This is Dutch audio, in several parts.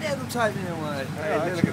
net op tijd, jongen. Hey, ja,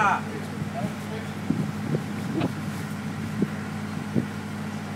し